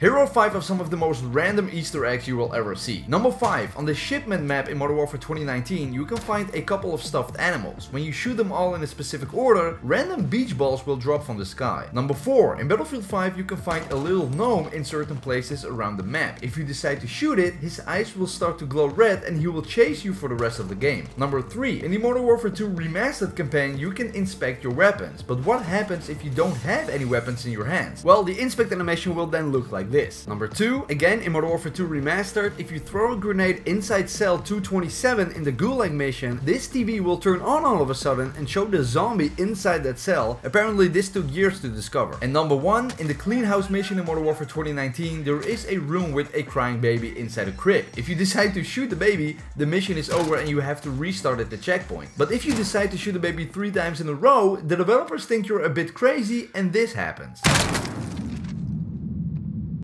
Here are 5 of some of the most random easter eggs you will ever see. Number 5. On the shipment map in Modern Warfare 2019 you can find a couple of stuffed animals. When you shoot them all in a specific order, random beach balls will drop from the sky. Number 4. In Battlefield 5 you can find a little gnome in certain places around the map. If you decide to shoot it, his eyes will start to glow red and he will chase you for the rest of the game. Number 3. In the Modern Warfare 2 Remastered campaign you can inspect your weapons. But what happens if you don't have any weapons in your hands? Well, the inspect animation will then look like this. Number 2, again in Modern Warfare 2 Remastered, if you throw a grenade inside cell 227 in the Gulag mission, this TV will turn on all of a sudden and show the zombie inside that cell. Apparently this took years to discover. And number 1, in the Clean House mission in Modern Warfare 2019, there is a room with a crying baby inside a crib. If you decide to shoot the baby, the mission is over and you have to restart at the checkpoint. But if you decide to shoot the baby 3 times in a row, the developers think you're a bit crazy and this happens.